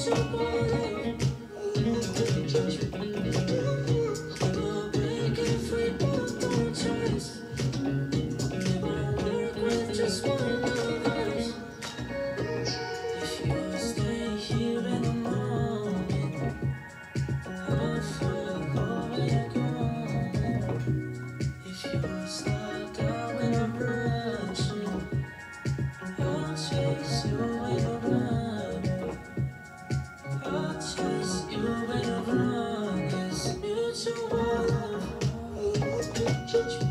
so puede 失去。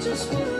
just one